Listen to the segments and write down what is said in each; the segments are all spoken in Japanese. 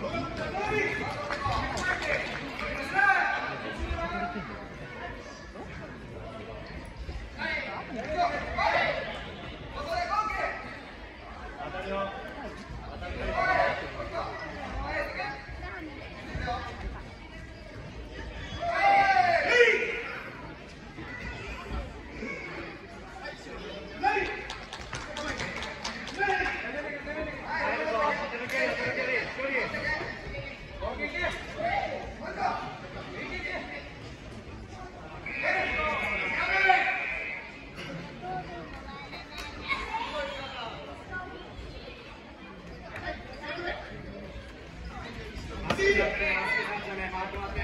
何?待ってますね。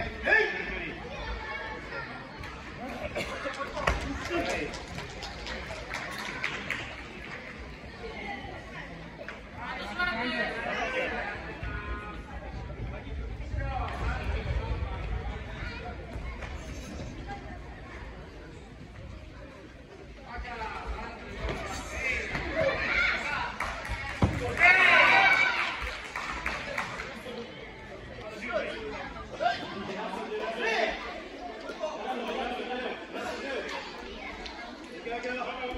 Tiger.